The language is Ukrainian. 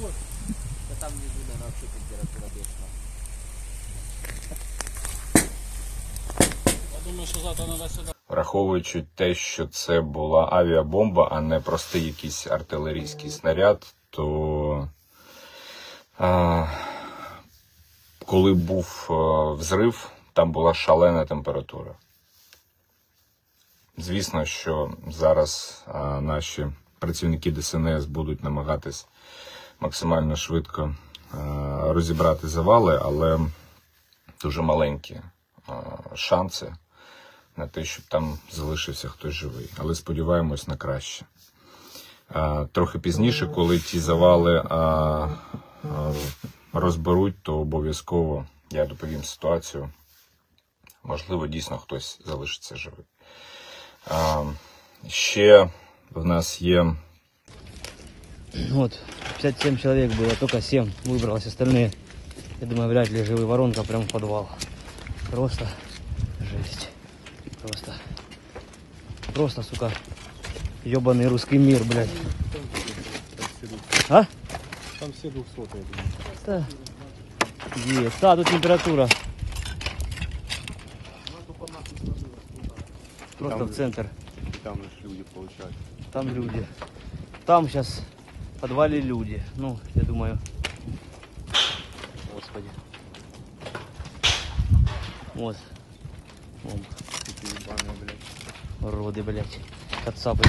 вот. Да там внизу, наверное, вообще температура бешена. Я думаю, що завтра треба сюди. Враховуючи те, що це була авіабомба, а не простий якийсь артилерійський снаряд, то а, коли був взрив, там була шалена температура. Звісно, що зараз а, наші працівники ДСНС будуть намагатись максимально швидко розібрати завали, але дуже маленькі шанси на те, щоб там залишився хтось живий. Але сподіваємось на краще. Трохи пізніше, коли ті завали розберуть, то обов'язково я доповім ситуацію. Можливо, дійсно хтось залишиться живий. Ще в нас є Вот, 57 человек было, только 7 выбралось, остальные, я думаю, вряд ли живые воронка прям в подвал. Просто жесть. Просто. Просто, сука, ебаный русский мир, блядь. А? Там все 200 я думаю. Да. Есть. Да, тут температура. Просто Там в центр. Там же люди получают. Там люди. Там сейчас в подвале люди. Ну, я думаю. Господи. Вот. Вон, ебаные, блядь. роды, блядь. Кацапы.